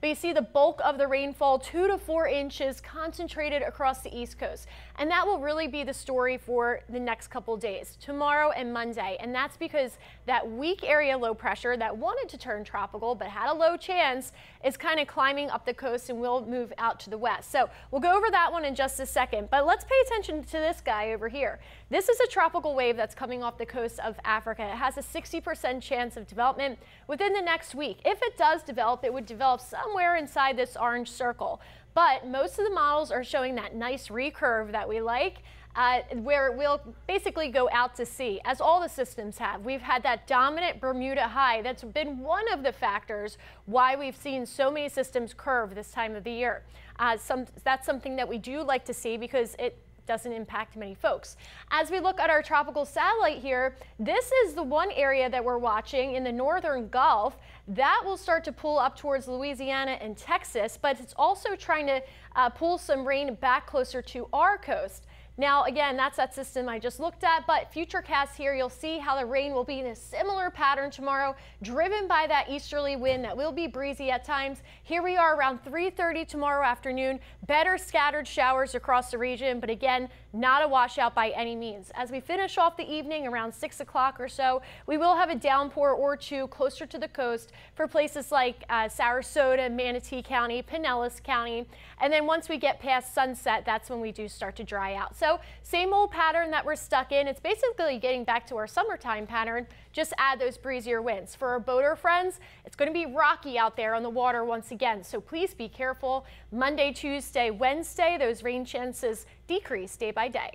but you see the bulk of the rainfall, two to four inches concentrated across the east coast. And that will really be the story for the next couple days, tomorrow and Monday. And that's because that weak area low pressure that wanted to turn tropical but had a low chance is kind of climbing up the coast and will move out to the west. So we'll go over that one in just a second, but let's pay attention to this guy over here. This is a tropical wave that's coming off the coast of Africa. It has a 60% chance of development within the next week. If it does develop, it would develop somewhere inside this orange circle. But most of the models are showing that nice recurve that we like. Uh, where we'll basically go out to sea, as all the systems have. We've had that dominant Bermuda high. That's been one of the factors why we've seen so many systems curve this time of the year. Uh, some, that's something that we do like to see because it doesn't impact many folks. As we look at our tropical satellite here, this is the one area that we're watching in the northern Gulf. That will start to pull up towards Louisiana and Texas, but it's also trying to uh, pull some rain back closer to our coast. Now, again, that's that system I just looked at, but Futurecast here, you'll see how the rain will be in a similar pattern tomorrow, driven by that easterly wind that will be breezy at times. Here we are around 3.30 tomorrow afternoon, better scattered showers across the region, but again, not a washout by any means. As we finish off the evening around 6 o'clock or so, we will have a downpour or two closer to the coast for places like uh, Sarasota, Manatee County, Pinellas County, and then once we get past sunset, that's when we do start to dry out. So so same old pattern that we're stuck in. It's basically getting back to our summertime pattern. Just add those breezier winds. For our boater friends, it's going to be rocky out there on the water once again. So please be careful. Monday, Tuesday, Wednesday, those rain chances decrease day by day.